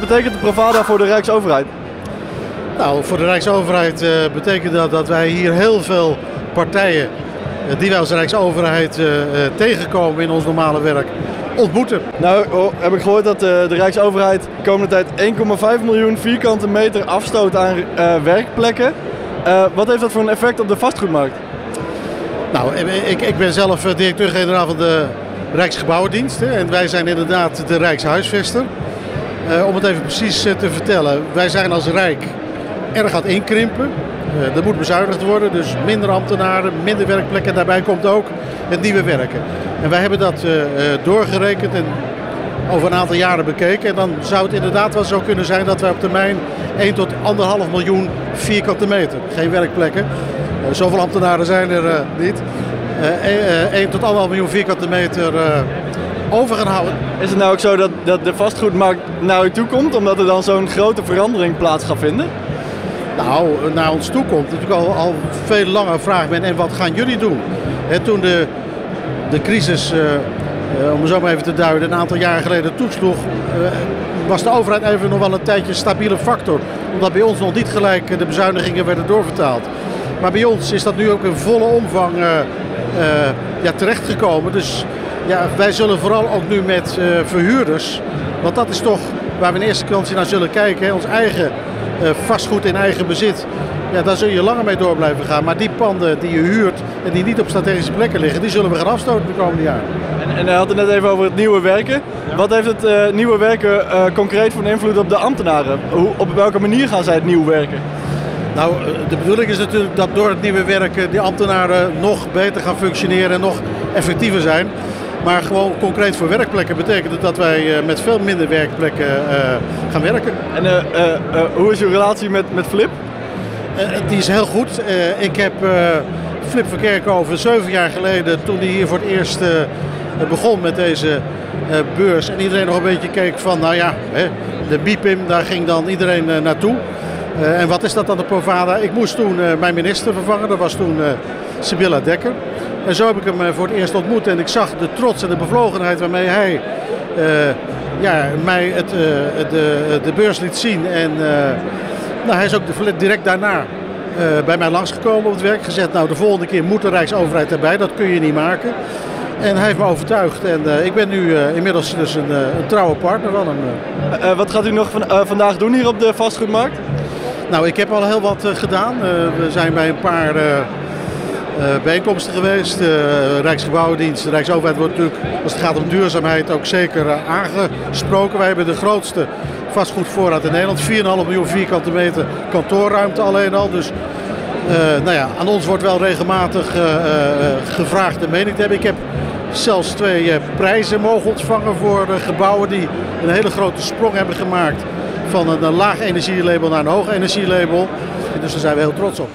betekent de Provada voor de Rijksoverheid? Nou, voor de Rijksoverheid uh, betekent dat dat wij hier heel veel partijen die wij als Rijksoverheid tegenkomen in ons normale werk ontmoeten. Nou oh, heb ik gehoord dat de Rijksoverheid de komende tijd 1,5 miljoen vierkante meter afstoot aan werkplekken. wat heeft dat voor een effect op de vastgoedmarkt? Nou, ik, ik ben zelf directeur-generaal van de Rijksgebouwendienst. En wij zijn inderdaad de Rijkshuisvester. Uh, om het even precies uh, te vertellen. Wij zijn als Rijk erg aan het inkrimpen. Uh, er moet bezuinigd worden, dus minder ambtenaren, minder werkplekken. Daarbij komt ook het nieuwe werken. En wij hebben dat doorgerekend en over een aantal jaren bekeken. En dan zou het inderdaad wel zo kunnen zijn dat wij op termijn 1 tot 1,5 miljoen vierkante meter, geen werkplekken. zoveel ambtenaren zijn er niet. 1 eh, tot 1,5 miljoen vierkante meter eh, over gaan houden. Is het nou ook zo dat, dat de vastgoedmarkt naar u toe komt, omdat er dan zo'n grote verandering plaats gaat vinden? Nou, naar ons toe komt natuurlijk al, al veel langer vraag ben en wat gaan jullie doen? toen de, de crisis, uh, om het zo maar even te duiden, een aantal jaren geleden toesloeg, uh, was de overheid even nog wel een tijdje een stabiele factor. Omdat bij ons nog niet gelijk de bezuinigingen werden doorvertaald. Maar bij ons is dat nu ook in volle omvang ja, terechtgekomen. Dus ja, wij zullen vooral ook nu met uh, verhuurders, want dat is toch waar we in eerste instantie naar zullen kijken. Hè, ons eigen uh, vastgoed in eigen bezit. Ja, daar zul je langer mee door blijven gaan. Maar die panden die je huurt en die niet op strategische plekken liggen, die zullen we gaan afstoten de komende jaren. En, en hij had het net even over het nieuwe werken. Wat heeft het nieuwe werken concreet voor invloed op de ambtenaren? Hoe, op welke manier gaan zij het nieuw werken? Nou, eh, de bedoeling is natuurlijk dat door het nieuwe werken die ambtenaren nog beter gaan functioneren en nog effectiever zijn. Maar gewoon concreet voor werkplekken betekent het dat wij eh, met veel minder werkplekken uh, gaan werken. En uh, hoe is uw relatie met, met Flip? die is heel goed. ik heb Flip van Kerkhoven zeven jaar geleden, toen hij hier voor het eerst begon met deze beurs. En iedereen nog een beetje keek van, nou ja, hè, de BIPIM, daar ging dan iedereen naartoe. En wat is dat dan de Provada? Ik moest toen mijn minister vervangen, dat was toen Sibylla Dekker. En zo heb ik hem voor het eerst ontmoet en ik zag de trots en de bevlogenheid waarmee hij ja, mij het, de, de beurs liet zien. En nou, hij is ook direct daarna bij mij langsgekomen op het werk. Gezet, nou de volgende keer moet de Rijksoverheid erbij, dat kun je niet maken. En hij heeft me overtuigd en ik ben nu inmiddels dus een, een, trouwe partner van hem. wat gaat u nog van, vandaag doen hier op de vastgoedmarkt? Nou, ik heb al heel wat gedaan. We zijn bij een paar bijeenkomsten geweest. De Rijksgebouwendienst, de Rijksoverheid wordt natuurlijk, als het gaat om duurzaamheid, ook zeker aangesproken. Wij hebben de grootste vastgoedvoorraad in Nederland. 4,5 miljoen vierkante meter kantoorruimte alleen al. Dus nou ja, aan ons wordt wel regelmatig gevraagd de mening te hebben. Ik heb zelfs twee prijzen mogen ontvangen voor gebouwen die een hele grote sprong hebben gemaakt van een laag energielabel naar een hoog energielabel. Dus daar zijn we heel trots op.